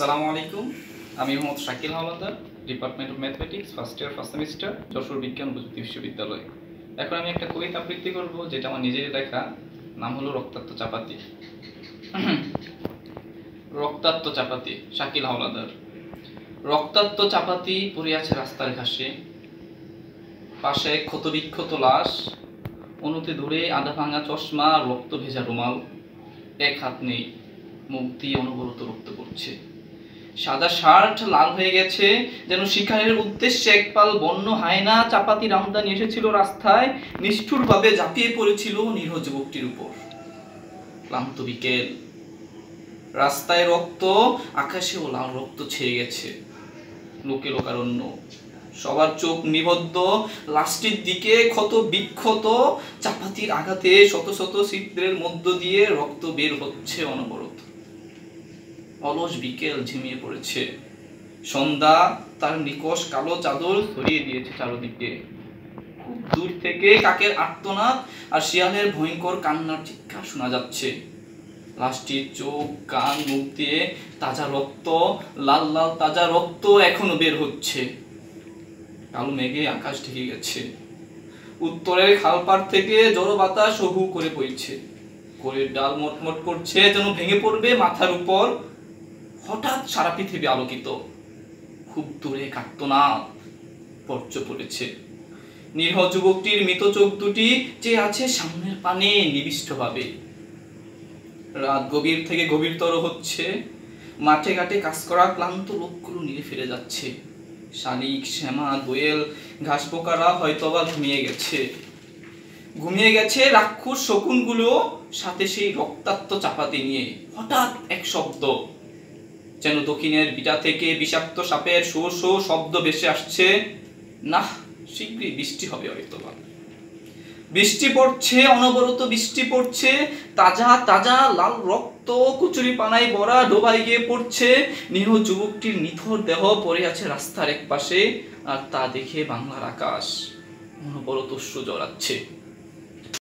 আসসালামু আলাইকুম। আমি Mohammad Shakil Howlader department of mathematics first year first semester Jessore বিজ্ঞান প্রযুক্তি বিশ্ববিদ্যালয়। এখন আমি একটা কবিতা আবৃত্তি করব, যেটা আমার নিজেরই লেখা, নাম হলো রক্তাক্ত চাপাতি। রক্তাক্ত চাপাতি, শাকিল হাওলাদার। রক্তাক্ত চাপাতি পড়ে আছে রাস্তার ঘাসে। পাশে ক্ষত বিক্ষত লাশ অনুতে ধরে আধা ভাঙা চশমা রক্ত ভেজা রুমাল। এক হাত নেই দিয়ে অনবরত রক্ত পড়ছে। সাদা শার্ট লাল হয়ে গেছে। যেন শিকারের উদ্দেশ্যে একপাল বন্য হায়না চাপাতি রামদানি এসেছিল রাস্তায়, নিষ্ঠুরভাবে ঝাঁপিয়ে পড়েছিল নিরহ যুবকটির উপর। ক্লান্ত বিকেল। রাস্তায় রক্ত, আকাশেও লাল রক্ত ছেয়ে গেছে। লোকে লোকারণ্য। সবার চোখ নিবদ্ধ। লাস্টের দিকে ক্ষত বিক্ষত। চাপাতির আঘাতে শত শত ছিদ্রের মধ্য দিয়ে রক্ত বের হচ্ছে অনবরত। অলস বিকেল ঝিমিয়ে পড়েছে। সন্ধ্যা তার নিকশ কালো চাদর ছড়িয়ে দিয়েছে চারদিকে। খুব দূর থেকে কাকের আর্তনাদ আর শিয়ালের ভয়ঙ্কর কান্নার চিৎকার শোনা যাচ্ছে। লাশটির চোখ, কান, মুখ দিয়ে তাজা রক্ত, লাল লাল তাজা রক্ত এখনও বের হচ্ছে। কালো মেঘে আকাশ ঢেকে গেছে। উত্তরের খালপাড় থেকে জড়ো বাতাস হু করে বইছে। কোলের ডাল মটমট করছে, যেন ভেঙে পড়বে মাথার উপর। হঠাৎ সারা পৃথিবী আলোকিত। খুব দূরে কাটতনা পর্য পড়েছে। নিরহ যুবকটির মৃত চোখ দুটি যে আছে সামনের পানে নিবিষ্টভাবে। রাত গভীর থেকে গভীরতর হচ্ছে। মাঠে ঘাটে কাজ করা ক্লান্ত লোকগুলো নিয়ে ফিরে যাচ্ছে। শালিক, শ্যামা দোয়েল ঘাস পোকারা হয়তোবা ঘুমিয়ে গেছে। ঘুমিয়ে গেছে রাক্ষস শকুনগুলো সাথে সেই রক্তাক্ত চাপাতি নিয়ে। হঠাৎ এক শব্দ যেন দক্ষিণের বিটা থেকে বিষাক্ত সাপের শো শো শব্দ ভেসে আসছে। না শীঘ্রই বৃষ্টি হবে হয়তোবা বৃষ্টি পড়ছে, অনবরত বৃষ্টি পড়ছে, তাজা তাজা লাল রক্ত কুচুরি পানায় ভরা ডোবায় গিয়ে পড়ছে। নিহ যুবকটির নিথর দেহ পড়ে আছে রাস্তার এক পাশে আর তা দেখে বাংলার আকাশ অনবরত অশ্রু জড়াচ্ছে।